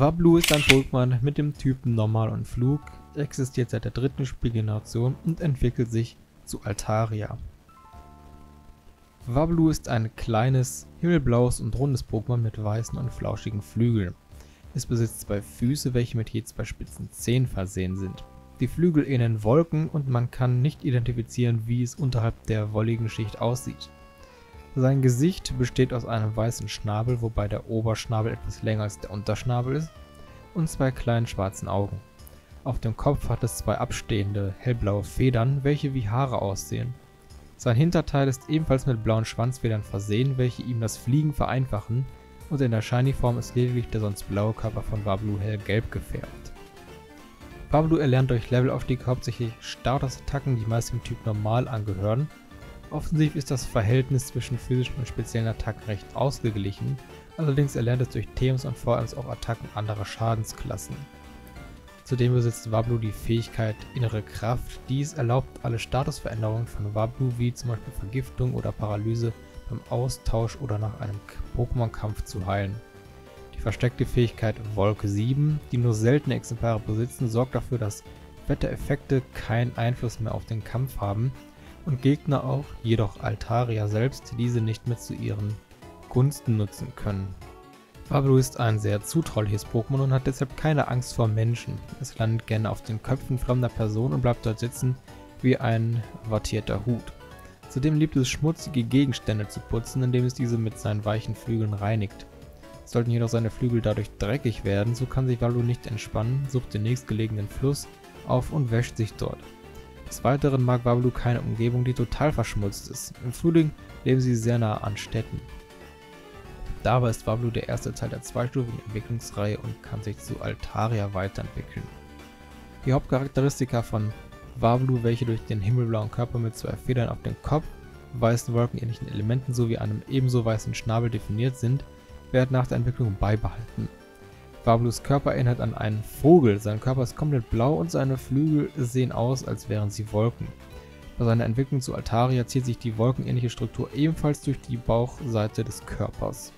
Wablu ist ein Pokémon mit dem Typen Normal und Flug, existiert seit der dritten Spielgeneration und entwickelt sich zu Altaria. Wablu ist ein kleines, himmelblaues und rundes Pokémon mit weißen und flauschigen Flügeln. Es besitzt zwei Füße, welche mit je zwei spitzen Zehen versehen sind. Die Flügel ähneln Wolken und man kann nicht identifizieren, wie es unterhalb der wolligen Schicht aussieht. Sein Gesicht besteht aus einem weißen Schnabel, wobei der Oberschnabel etwas länger als der Unterschnabel ist, und zwei kleinen schwarzen Augen. Auf dem Kopf hat es zwei abstehende, hellblaue Federn, welche wie Haare aussehen. Sein Hinterteil ist ebenfalls mit blauen Schwanzfedern versehen, welche ihm das Fliegen vereinfachen, und in der Shiny-Form ist lediglich der sonst blaue Körper von Wablu hellgelb gefärbt. Wablu erlernt durch Levelaufstieg hauptsächlich Status-Attacken, die meist dem Typ Normal angehören. Offensiv ist das Verhältnis zwischen physischen und speziellen Attacken recht ausgeglichen, allerdings erlernt es durch Themes und vor allem auch Attacken anderer Schadensklassen. Zudem besitzt Wablu die Fähigkeit Innere Kraft. Dies erlaubt alle Statusveränderungen von Wablu wie zum Beispiel Vergiftung oder Paralyse beim Austausch oder nach einem Pokémon-Kampf zu heilen. Die versteckte Fähigkeit Wolke 7, die nur seltene Exemplare besitzen, sorgt dafür, dass Wettereffekte keinen Einfluss mehr auf den Kampf haben und Gegner auch, jedoch Altaria selbst, diese nicht mehr zu ihren Gunsten nutzen können. Pablo ist ein sehr zutrauliches Pokémon und hat deshalb keine Angst vor Menschen. Es landet gerne auf den Köpfen fremder Personen und bleibt dort sitzen wie ein wattierter Hut. Zudem liebt es schmutzige Gegenstände zu putzen, indem es diese mit seinen weichen Flügeln reinigt. Sollten jedoch seine Flügel dadurch dreckig werden, so kann sich Valo nicht entspannen, sucht den nächstgelegenen Fluss auf und wäscht sich dort. Des Weiteren mag Wablu keine Umgebung, die total verschmutzt ist. Im Frühling leben sie sehr nah an Städten. Dabei ist Wablu der erste Teil der zweistufigen Entwicklungsreihe und kann sich zu Altaria weiterentwickeln. Die Hauptcharakteristika von Wablu, welche durch den himmelblauen Körper mit zwei Federn auf dem Kopf, weißen wolkenähnlichen Elementen sowie einem ebenso weißen Schnabel definiert sind, werden nach der Entwicklung beibehalten. Wablus Körper erinnert an einen Vogel, sein Körper ist komplett blau und seine Flügel sehen aus, als wären sie Wolken. Bei seiner Entwicklung zu Altaria zieht sich die wolkenähnliche Struktur ebenfalls durch die Bauchseite des Körpers.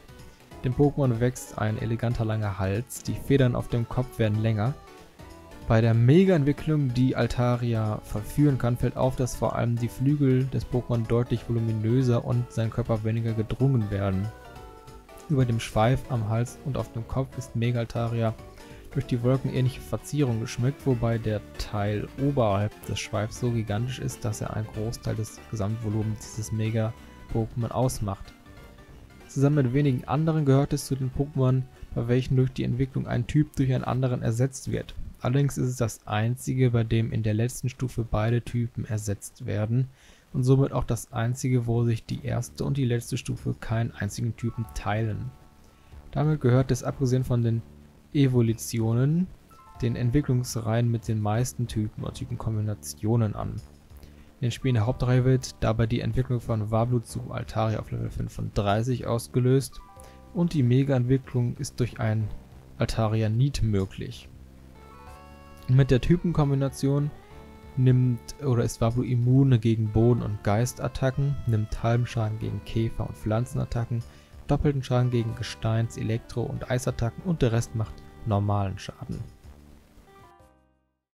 Dem Pokémon wächst ein eleganter langer Hals, die Federn auf dem Kopf werden länger. Bei der Mega-Entwicklung, die Altaria verführen kann, fällt auf, dass vor allem die Flügel des Pokémon deutlich voluminöser und sein Körper weniger gedrungen werden. Über dem Schweif am Hals und auf dem Kopf ist Mega Altaria durch die wolkenähnliche Verzierung geschmückt, wobei der Teil oberhalb des Schweifs so gigantisch ist, dass er einen Großteil des Gesamtvolumens dieses Mega-Pokémon ausmacht. Zusammen mit wenigen anderen gehört es zu den Pokémon, bei welchen durch die Entwicklung ein Typ durch einen anderen ersetzt wird. Allerdings ist es das einzige, bei dem in der letzten Stufe beide Typen ersetzt werden und somit auch das einzige, wo sich die erste und die letzte Stufe keinen einzigen Typen teilen. Damit gehört es abgesehen von den Evolutionen den Entwicklungsreihen mit den meisten Typen oder Typenkombinationen an in den Spielen der Hauptreihe wird dabei die Entwicklung von Wablu zu Altaria auf Level 35 ausgelöst und die Mega-Entwicklung ist durch ein Altaria Need möglich. Mit der Typenkombination nimmt oder ist Wablu immun gegen Boden- und Geistattacken, nimmt halben Schaden gegen Käfer- und Pflanzenattacken, doppelten Schaden gegen Gesteins-, Elektro- und Eisattacken und der Rest macht normalen Schaden.